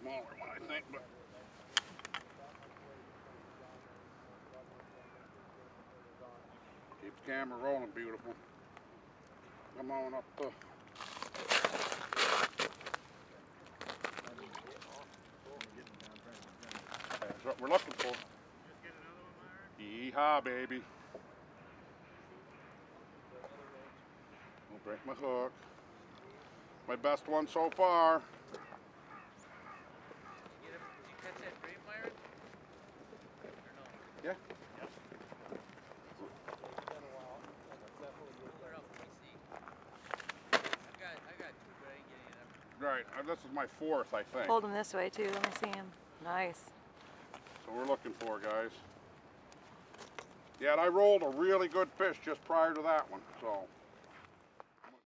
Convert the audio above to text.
smaller one, I think, but keep the camera rolling beautiful. Come on up. Uh, That's what we're looking for. Yeehaw, baby. Don't break my hook. My best one so far. Getting it. Right, uh, this is my fourth, I think. Hold him this way too. Let me see him. Nice. So we're looking for, guys. Yeah, and I rolled a really good fish just prior to that one, so.